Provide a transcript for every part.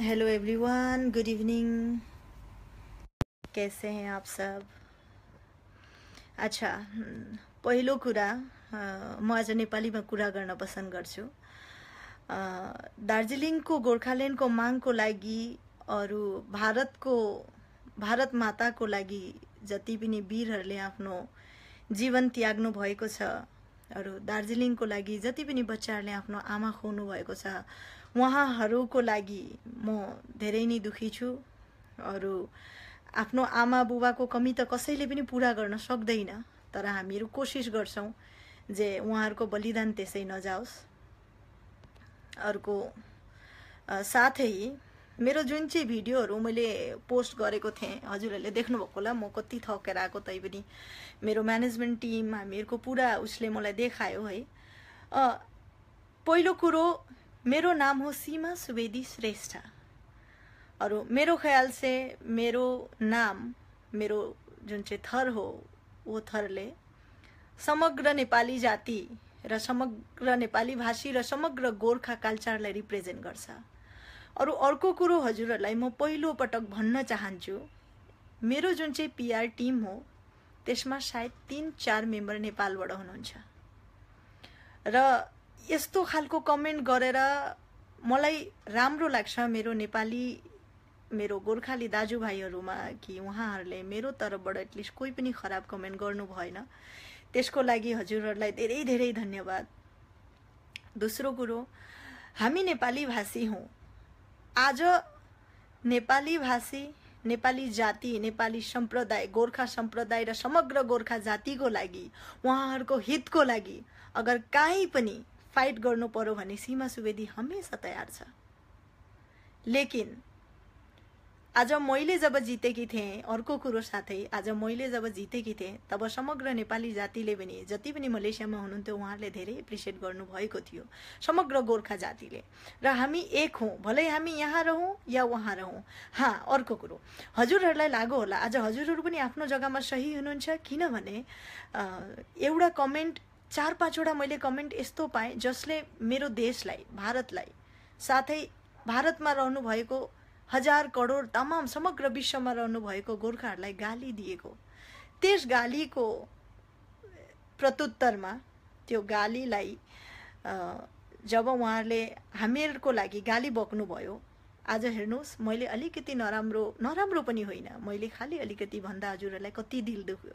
Hello everyone good evening कैसे हैं आप सब? अच्छा पहिलो कुरा म आज नेपालीमा कुरा गर्न पसन्द गर्छु। दार्जिलिङको गोर्खाल्यान्डको मागको लागि अरू भारतको भारत माताको लागि जति पनि वीरहरूले आफ्नो जीवन त्याग्नु भएको छ अरू दार्जिलिङको लागि जति पनि बच्चाहरूले आफ्नो आमा खोज्नु भएको छ उहाँहरूको लागि म धेरै नै दुखी छु। अरू आफ्नो आमा बुबाको कमी त कसैले पनि पुरा गर्न सक्दैन तर हामीहरू कोसिस गर्छौँ जे उहाँहरूको बलिदान त्यसै नजाओस्। अर्को साथै मेरो जुन चाहिँ भिडियोहरू मैले पोस्ट गरेको थिएँ हजुरहरूले देख्नुभएको होला म कति थकेर आएको तैपनि मेरो म्यानेजमेन्ट टिम हामीहरूको पुरा उसले मलाई देखायो है। पहिलो कुरो मेरो नाम हो सीमा सुवेदी श्रेष्ठ। अरू मेरो ख्याल से मेरो नाम मेरो जुन चाहिँ थर हो वो थरले समग्र नेपाली जाति र समग्र नेपाली भाषी र समग्र गोर्खा कल्चरलाई रिप्रेजेन्ट गर्छ। अरू अर्को कुरो हजुरहरूलाई म पहिलो पटक भन्न चाहन्छु मेरो जुन चाहिँ पिआर टिम हो त्यसमा सायद तिन चार मेम्बर नेपालबाट हुनुहुन्छ। र यस्तो खालको कमेन्ट गरेर मलाई राम्रो लाग्छ मेरो नेपाली मेरो गोर्खाली दाजुभाइहरूमा कि उहाँहरूले मेरो तर्फबाट एटलिस्ट कोही पनि खराब कमेन्ट गर्नु भएन। त्यसको लागि हजुरहरूलाई धेरै धेरै धन्यवाद। दोस्रो कुरो हामी नेपाली भाषी हौँ। आज नेपाली भाषी नेपाली जाति नेपाली सम्प्रदाय गोर्खा सम्प्रदाय र समग्र गोर्खा जातिको लागि उहाँहरूको हितको लागि अगर काहीँ पनि फाइट गर्नु पर्यो भने सीमा सुवेदी हमेसा तयार छ। लेकिन आज मैले जब जितेकी थिएँ अर्को कुरो साथै आज मैले जब जितेकी थिएँ तब समग्र नेपाली जातिले पनि जति पनि मलेसियामा हुनुहुन्थ्यो उहाँहरूले धेरै एप्रिसिएट गर्नुभएको थियो समग्र गोर्खा जातिले। र हामी एक हौँ भलै हामी यहाँ रहौँ या उहाँ रहौँ। हाँ अर्को कुरो। हजुरहरूलाई लागु होला। आज हजुरहरू पनि आफ्नो जग्गामा सही हुनुहुन्छ किनभने एउटा कमेन्ट चार पाँचवटा मैले कमेन्ट यस्तो पाएँ जसले मेरो देशलाई भारतलाई साथै भारतमा रहनु भएको हजार करोड तमाम समग्र विश्वमा रहनु भएको गोर्खाहरूलाई गाली दिएको। त्यस गालीको प्रत्युत्तरमा त्यो गालीलाई जब उहाँहरूले हामीहरूको लागि गाली बक्नुभयो आज हेर्नुहोस् मैले अलिकति नराम्रो नराम्रो पनि होइन। मैले खालि अलिकति भन्दा हजुरहरूलाई कति दिल दुख्यो।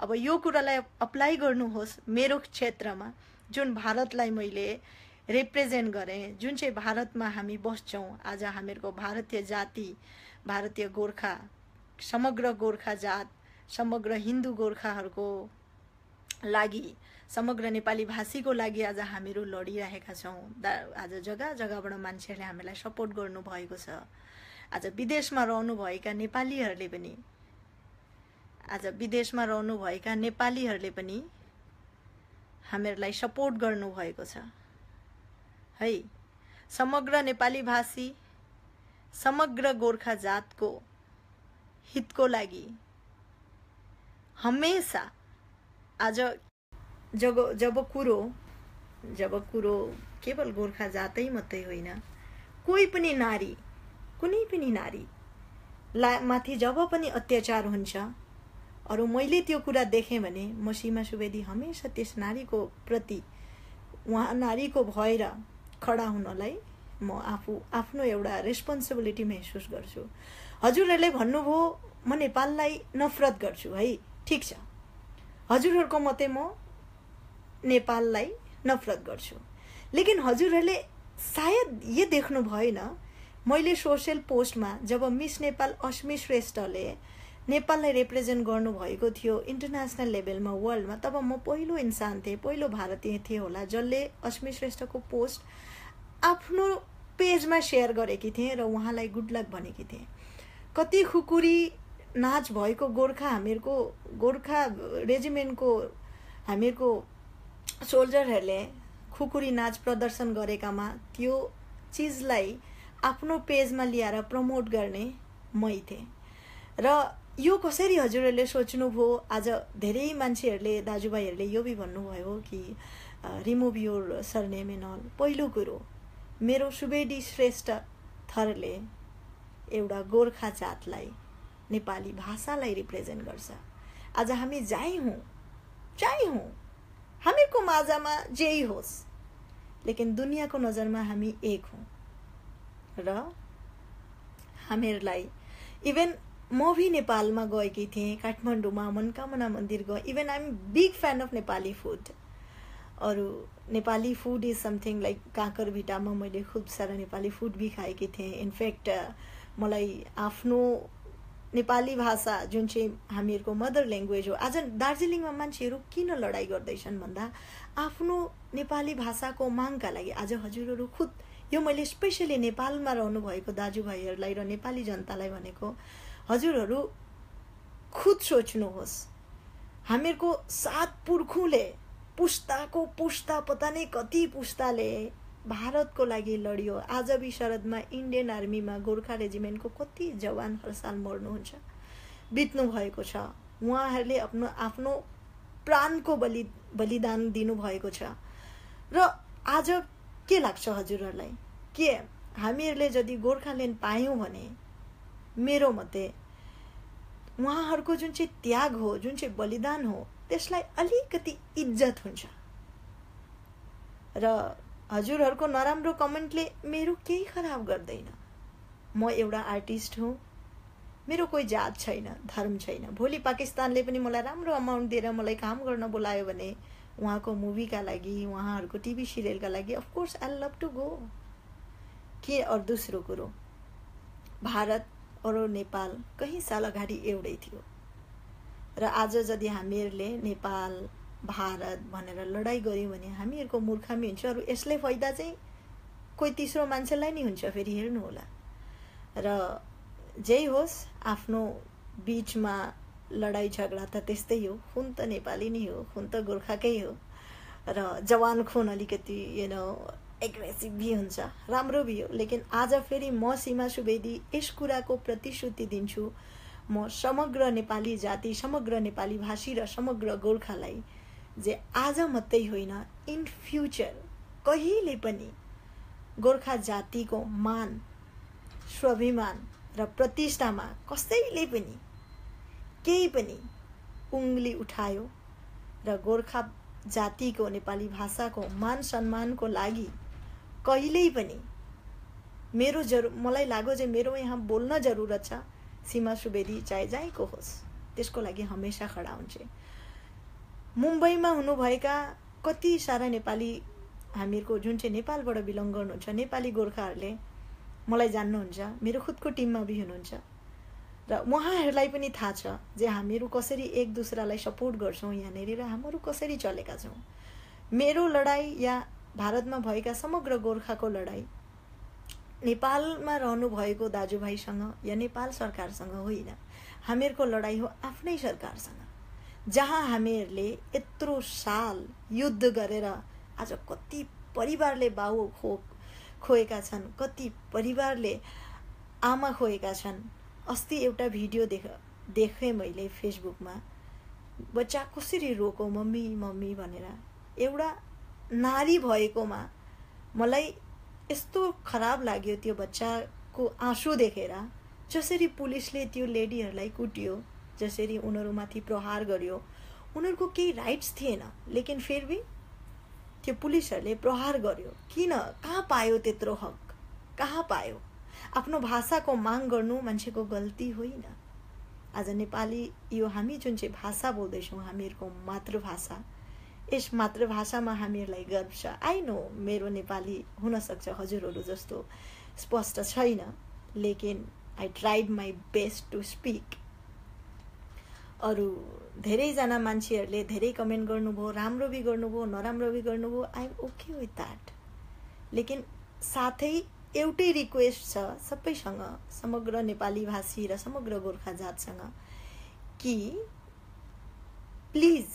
अब यो कुरालाई अप्लाई गर्नुहोस् मेरो क्षेत्रमा जुन भारतलाई मैले रिप्रेजेन्ट गरेँ जुन चाहिँ भारतमा हामी बस्छौँ आज हामीहरूको भारतीय जाति भारतीय गोर्खा समग्र गोर्खा जात समग्र हिन्दू गोर्खाहरूको लागि समग्र नेपाली भाषीको लागि आज हामीहरू लडिरहेका छौँ। आज जग्गा जग्गाबाट मान्छेहरूले हामीलाई सपोर्ट गर्नुभएको छ। आज विदेशमा रहनुभएका नेपालीहरूले पनि आज विदेशमा रहनुभएका नेपालीहरूले पनि हामीहरूलाई सपोर्ट गर्नुभएको छ। है समग्र नेपाली भाषी समग्र गोर्खा जातको हितको लागि हमेसा आज जब जब कुरो जब कुरो केवल गोर्खा जातै मात्रै होइन कोही पनि नारी कुनै पनि नारी ला माथि जब पनि अत्याचार हुन्छ अरू मैले त्यो कुरा देखेँ भने म सीमा सुवेदी हमेसा त्यस नारीको प्रति उहाँ नारीको भएर खडा हुनलाई म आफू आफ्नो एउटा रेस्पोन्सिबिलिटी महसुस गर्छु हजुरहरूले भन्नुभयो म नेपाललाई नफरत गर्छु है ठिक छ हजुरहरूको मते म नेपाललाई नफरत गर्छु। लेकिन हजुरहरूले सायद यो देख्नु भएन मैले सोसियल पोस्टमा जब मिस नेपाल अस्मी श्रेष्ठले नेपाललाई रिप्रेजेन्ट गर्नुभएको थियो इन्टरनेसनल लेभलमा वर्ल्डमा तब म पहिलो इन्सान थिएँ पहिलो भारतीय थिएँ होला जसले अस्मी श्रेष्ठको पोस्ट आफ्नो पेजमा सेयर गरेकी थिएँ र उहाँलाई गुड लक भनेकी थिएँ। कति खुकुरी नाच भएको गोर्खा हामीहरूको गोर्खा रेजिमेन्टको हामीहरूको सोल्जरहरूले खुकुरी नाच प्रदर्शन गरेकामा त्यो चिजलाई आफ्नो पेजमा ल्याएर प्रमोट गर्ने मै थिएँ। र यो कसरी हजुरहरूले सोच्नुभयो? आज धेरै मान्छेहरूले दाजुभाइहरूले यो भी भन्नुभयो कि रिमुभ योर सरनेम एन्ड अल पहिलो कुरो मेरो सुवेदी श्रेष्ठ थरले एउटा गोर्खा जातलाई नेपाली भाषालाई रिप्रेजेन्ट गर्छ। आज हामी जाइ हौँ जाइ हौँ। हामीको माझामा जेही होस् लेकिन दुनियाँको नजरमा हामी एक हौँ। र हामीहरूलाई इभन म भी नेपालमा गएकी थिएँ काठमाडौँमा मनकामना मन्दिर गएँ। Even I am big fan of Nepali food अरू Nepali food is something like काँकर भिटामा मैले खुब सारा नेपाली फुड भी खाएकी थिएँ। इनफ्याक्ट मलाई आफ्नो नेपाली भाषा जुन चाहिँ हामीहरूको मदर ल्याङ्ग्वेज हो आज दार्जिलिङमा मान्छेहरू किन लडाइँ गर्दैछन् भन्दा आफ्नो नेपाली भाषाको मागका लागि आज हजुरहरू खुद यो मैले स्पेसली नेपालमा रहनु भएको दाजुभाइहरूलाई र नेपाली जनतालाई भनेको हजुरहरू खुद सोच्नुहोस्। हामीहरूको सात पुर्खुले पुस्ताको पुस्ता पता नै कति पुस्ताले भारतको लागि लडियो। आज शरदमा इन्डियन आर्मीमा गोर्खा रेजिमेन्टको कति जवान हर साल मर्नुहुन्छ? बित्नु भएको छ। उहाँहरूले आफ्नो आफ्नो प्राणको बलि बलिदान दिनुभएको छ। र आज के लाग्छ हजुरहरूलाई? के हामीहरूले यदि गोर्खाल्यान्ड पायौँ भने मेरो मते उहाँहरूको जुन चाहिँ त्याग हो जुन चाहिँ बलिदान हो त्यसलाई अलिकति इज्जत हुन्छ। र हजुरहरूको नराम्रो कमेन्टले मेरो केही खराब गर्दैन। म एउटा आर्टिस्ट हुँ। मेरो कोही जात छैन धर्म छैन। भोलि पाकिस्तानले पनि मलाई राम्रो अमाउन्ट दिएर मलाई काम गर्न बोलायो भने उहाँको मुभीका लागि उहाँहरूको टिभी सिरियलका लागि of course I love to go के अरू दोस्रो कुरो? भारत अरू नेपाल कहीँ साल अगाडि एउटै थियो। र आज यदि हामीहरूले नेपाल भारत भनेर लडाइँ गऱ्यौँ भने हामीहरूको मूर्खामी हुन्छ अरू यसले फाइदा चाहिँ कोही तेस्रो मान्छेलाई नै हुन्छ फेरि हेर्नुहोला र जे होस् आफ्नो बिचमा लडाइँ झगडा त त्यस्तै हो। खुन त नेपाली नै हो खुन त गोर्खाकै हो। र जवान खुन अलिकति यु नो एग्रेसिभ भी हुन्छ। राम्रो भी हो। लेकिन आज फेरि म सीमा सुवेदी यस कुराको प्रतिश्रुति दिन्छु। म समग्र नेपाली जाति समग्र नेपाली भाषी र समग्र गोर्खालाई जे आज मात्रै होइन इन फ्युचर कहिले पनि गोर्खा जातिको मान स्वाभिमान र प्रतिष्ठामा कसैले पनि केही पनि उङ्ली उठायो र गोर्खा जातिको नेपाली भाषाको मान सम्मानको लागि कहिल्यै पनि मेरो जरु मलाई लाग्यो चाहिँ मेरो यहाँ बोल्न जरुरत छ सीमा सुवेदी चाहे जहीँको होस्। त्यसको लागि हमेसा खडा हुन्छ। मुम्बईमा हुनुभएका कति सारा नेपाली हामीहरूको जुन चाहिँ नेपालबाट बिलङ गर्नुहुन्छ नेपाली गोर्खाहरूले मलाई जान्नुहुन्छ मेरो खुदको टिममा भी हुनुहुन्छ। र उहाँहरूलाई पनि थाहा छ जे हामीहरू कसरी एक दुसरालाई सपोर्ट गर्छौँ यहाँनिर र हामीहरू कसरी चलेका छौँ। मेरो लडाइँ या भारतमा भएका समग्र गोर्खाको लडाइँ नेपालमा रहनुभएको दाजुभाइसँग या नेपाल सरकारसँग होइन। हामीहरूको लडाइँ हो आफ्नै सरकारसँग। जहाँ हामीहरूले यत्रो साल युद्ध गरेर आज कति परिवारले बाउ खो खोएका छन् कति परिवारले आमा खोएका छन् अस्ति एउटा भिडियो देख देखेँ मैले फेसबुकमा। बच्चा कसरी रोको मम्मी मम्मी भनेर। एउटा नारी भएकोमा मलाई यस्तो खराब लाग्यो त्यो बच्चाको आँसु देखेर जसरी पुलिसले त्यो लेडीहरूलाई कुट्यो। जसरी उनीहरूमाथि प्रहार गर्यो उनीहरूको केही राइट्स थिएन लेकिन फेरि भी त्यो पुलिसहरूले प्रहार गर्यो। किन? कहाँ पायो त्यत्रो हक? कहाँ पायो? आफ्नो भाषाको माग गर्नु मान्छेको गल्ती होइन। आज नेपाली यो हामी जुन चाहिँ भाषा बोल्दैछौँ हामीहरूको मातृभाषा यस मातृभाषामा हामीहरूलाई गर्व छ। आई नो मेरो नेपाली हुनसक्छ हजुरहरू जस्तो स्पष्ट छैन लेकिन I tried my best to speak अरू धेरैजना मान्छेहरूले धेरै कमेन्ट गर्नुभयो राम्रो भी गर्नुभयो नराम्रो भी गर्नुभयो एम ओके विथ द्याट। लेकिन साथै एउटै रिक्वेस्ट छ सबैसँग समग्र नेपाली भाषी र समग्र गोर्खा जातसँग कि प्लिज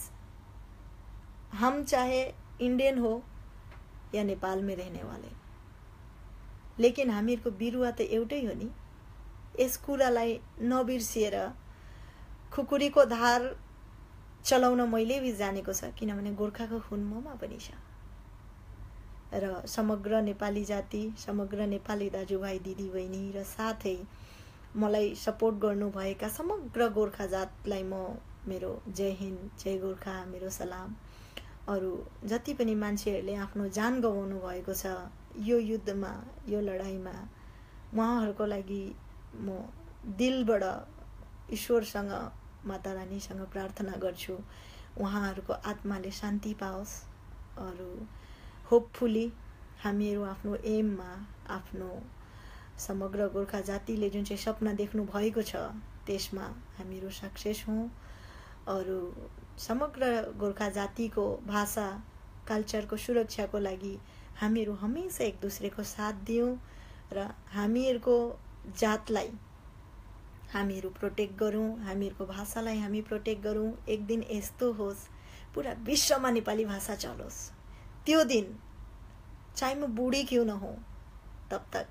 हम चाहे इंडियन हो या नेपाल में रहने वाले लेकिन हामीहरूको बिरुवा त एउटै हो नि। यस कुरालाई नबिर्सिएर खुकुरीको धार चलाउन मैले जानेको छ किनभने गोर्खाको खुन ममा पनि छ। र समग्र नेपाली जाति समग्र नेपाली दाजुभाइ दिदीबहिनी र साथै मलाई सपोर्ट गर्नुभएका समग्र गोर्खा जातलाई म मेरो जय हिन्द जय गोर्खा मेरो सलाम। अरू जति पनि मान्छेहरूले आफ्नो जान गवाउनु भएको छ यो युद्धमा यो लडाइँमा उहाँहरूको लागि म दिलबाट ईश्वरसँग माता रानीसँग प्रार्थना गर्छु। उहाँहरूको आत्माले शान्ति पाओस् अरू होपफुली हामीहरू आफ्नो एममा आफ्नो समग्र गोर्खा जातिले जुन चाहिँ सपना देख्नु भएको छ त्यसमा हामीहरू सक्सेस हौँ। अरू समग्र गोर्खा जातिको भाषा कल्चरको सुरक्षाको लागि हामीहरू हमेसा एक दुसरेको साथ दियौँ र हामीहरूको जातलाई हामीहरू प्रोटेक्ट गरौँ हामीहरूको भाषालाई हामी प्रोटेक्ट गरौँ। एक दिन यस्तो होस् पुरा विश्वमा नेपाली भाषा चलोस्। त्यो दिन चाहे म बुढी क्यों न हो तब तक।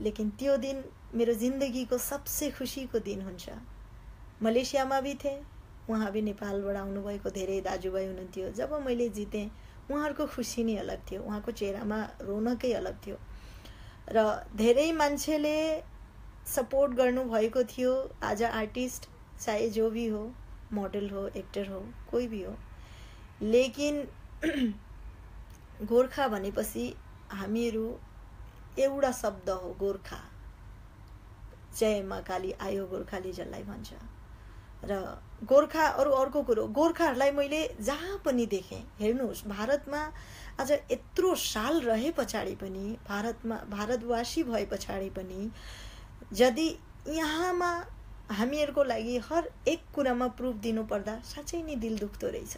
लेकिन त्यो दिन मेरो जिन्दगीको सबसे खुसीको दिन हुन्छ। मलेसियामा भी थिएँ उहाँ भी नेपालबाट आउनुभएको धेरै दाजुभाइ हुनुहुन्थ्यो। जब मैले जितेँ उहाँहरूको खुसी नै अलग थियो उहाँको चेहरामा रोनकै अलग थियो। र धेरै मान्छेले सपोर्ट गर्नुभएको थियो। आज आर्टिस्ट चाहे जो भी हो मोडल हो एक्टर हो कोही भी हो। लेकिन गोर्खा भनेपछि हामीहरू एउटा शब्द हो गोर्खा। जयमा काली आयो गोर्खाली जसलाई भन्छ। र गोर्खा अरू अर्को कुरो गोर्खाहरूलाई मैले जहाँ पनि देखेँ हेर्नुहोस् भारतमा आज यत्रो साल रहे पछाडि पनि भारतमा भारतवासी भए पछाडि पनि यदि यहाँमा हामीहरूको लागि हर एक कुरामा प्रुफ दिनुपर्दा साँच्चै नै दिल दुख्दो रहेछ।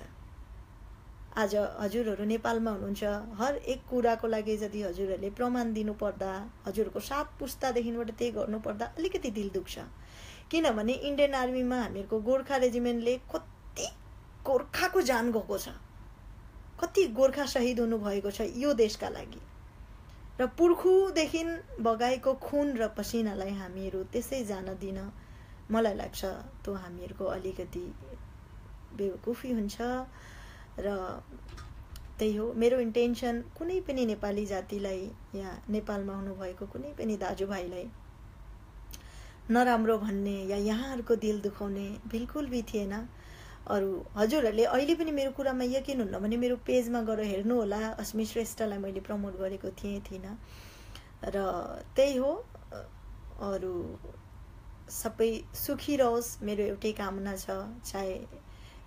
आज हजुरहरू नेपालमा हुनुहुन्छ हर एक कुराको लागि यदि हजुरहरूले प्रमाण दिनुपर्दा हजुरहरूको सात पुस्तादेखिबाट त्यही गर्नुपर्दा अलिकति दिल दुख्छ। किनभने इन्डियन आर्मीमा हामीहरूको गोर्खा रेजिमेन्टले कति गोर्खाको जान गएको छ। कति गोर्खा शहीद हुनुभएको छ यो देशका लागि। र पुर्खुदेखि बगाएको खुन र पसिनालाई हामीहरू त्यसै जान दिन मलाई लाग्छ त्यो हामीहरूको अलिकति बेवकुफी हुन्छ। र त्यही हो मेरो इन्टेन्सन कुनै पनि नेपाली जातिलाई या नेपालमा हुनुभएको कुनै पनि दाजुभाइलाई नराम्रो भन्ने या यहाँहरूको दिल दुखाउने बिल्कुल भी थिएन। अरू हजुरहरूले अहिले पनि मेरो कुरामा यकिन हुन्न भने मेरो पेजमा गएर हेर्नुहोला अस्मि श्रेष्ठलाई मैले प्रमोट गरेको थिएँ थिइनँ। र त्यही हो अरू सबै सुखी रहोस् मेरो एउटै कामना छ चाहे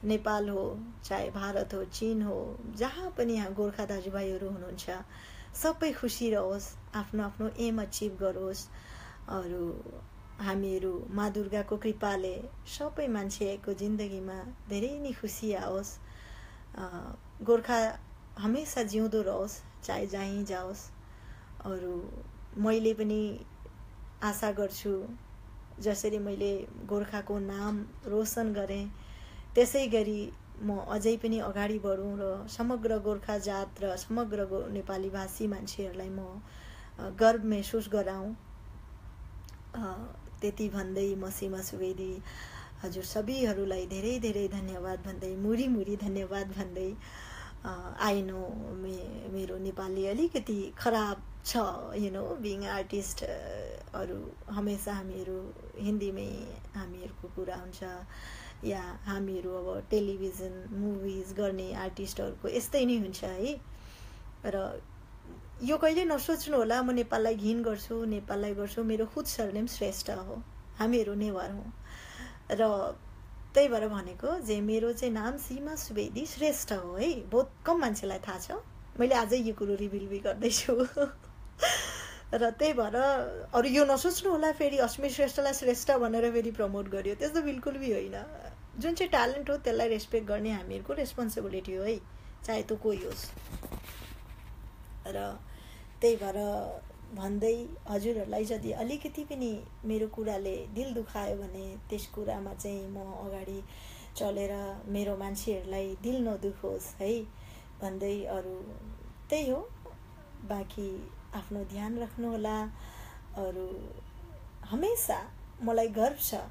नेपाल हो चाहे भारत हो चिन हो जहाँ पनि यहाँ गोर्खा दाजुभाइहरू हुनुहुन्छ सबै खुसी रहोस् आफ्नो आफ्नो एम अचिभ गरोस् अरू हामीहरू मा दुर्गाको कृपाले सबै मान्छेको जिन्दगीमा धेरै नै खुसी आओस्। गोर्खा हमेसा जिउँदो रहोस् चाहे जहीँ जाओस्। अरू मैले पनि आशा गर्छु जसरी मैले गोर्खाको नाम रोशन गरेँ त्यसै गरी म अझै पनि अगाडि बढौँ र समग्र गोर्खा जात र समग्र नेपाली भाषी मान्छेहरूलाई म गर्व महसुस गराउँ त्यति भन्दै म सीमा सुवेदी। हजुर सबैहरूलाई धेरै धेरै धन्यवाद भन्दै मुरी मुरी धन्यवाद भन्दै आइनो मे मेरो नेपाली अलिकति खराब छ यु नो बिङ आर्टिस्टहरू हमेसा हामीहरू हिन्दीमै हामीहरूको कुरा हुन्छ। या हामीहरू अब टेलिभिजन मुभिज गर्ने आर्टिस्टहरूको यस्तै नै हुन्छ है। र यो कहिले नसोच्नु होला म नेपाललाई घिन गर्छु नेपाललाई गर्छु। मेरो खुद सरनेम श्रेष्ठ हो। हामीहरू नेवार हौँ। र त्यही भएर भनेको जे मेरो चाहिँ नाम सीमा सुवेदी श्रेष्ठ हो है। बहुत कम मान्छेलाई थाहा छ। मैले आजै यो कुरो रिभिल भी गर्दैछु। र त्यही भएर अरू यो नसोच्नु होला फेरि अस्मि श्रेष्ठलाई श्रेष्ठ भनेर फेरि प्रमोट गर्यो। त्यस्तो बिल्कुल भी होइन। जुन चाहिँ ट्यालेन्ट हो त्यसलाई रेस्पेक्ट गर्ने हामीहरूको रेस्पोन्सिबिलिटी हो है। चाहे त्यो कोही होस्। र त्यही भएर भन्दै हजुरहरूलाई यदि अलिकति पनि मेरो कुराले दिल दुखायो भने त्यस कुरामा चाहिँ म अगाडि चलेर मेरो मान्छेहरूलाई दिल नदुखोस् है भन्दै अरू त्यही हो। बाँकी आफ्नो ध्यान राख्नुहोला। अरू हमेसा मलाई गर्व छ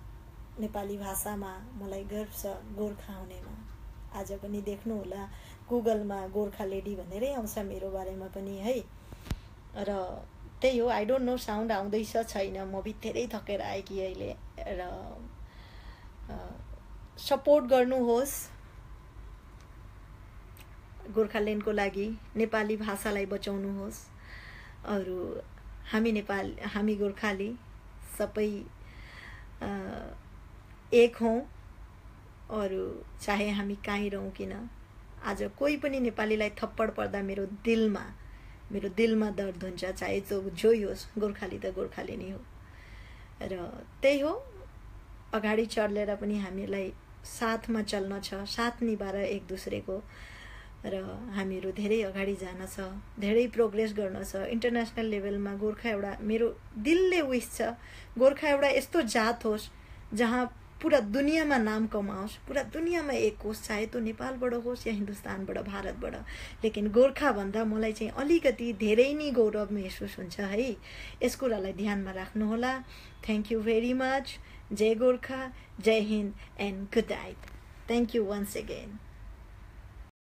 नेपाली भाषामा। मलाई गर्व छ गोर्खा हुनेमा। आज पनि देख्नुहोला। गुगलमा गोर्खा लेडी भनेरै आउँछ मेरो बारेमा पनि है। र त्यही हो आई डोन्ट नो साउन्ड आउँदैछ छैन। म धेरै थकेर आएँ कि अहिले। र सपोर्ट गर्नुहोस्। गोर्खाल्यान्डको लागि नेपाली भाषालाई बचाउनुहोस्। अरू हामी नेपाल हामी गोर्खाली सबै एक हौँ। अरू चाहे हामी कहीँ रहौँ किन आज कोही पनि नेपालीलाई थप्पड पर्दा मेरो दिलमा मेरो दिलमा दर्द हुन्छ चाहे जो जो होस् गोर्खाली त गोर्खाली नै हो। र त्यही हो अगाडि चढेर पनि हामीलाई साथमा चल्न छ साथ निभाएर एक दुसरेको। र हामीहरू धेरै अगाडि जान छ धेरै प्रोग्रेस गर्न छ। इन्टरनेसनल लेभलमा गोर्खा एउटा मेरो दिलले विस छ गोर्खा एउटा यस्तो जात होस् जहाँ पुरा दुनियाँमा नाम कमाओस् पुरा दुनियाँमा एक होस् चाहे त्यो नेपालबाट होस् या हिन्दुस्तानबाट भारतबाट लेकिन गोर्खा भन्दा मलाई चाहिँ अलिकति धेरै नै गौरव महसुस हुन्छ है। यस कुरालाई ध्यानमा राख्नुहोला। थ्याङ्क यू भेरी मच जय गोर्खा जय Hind and good night thank you once again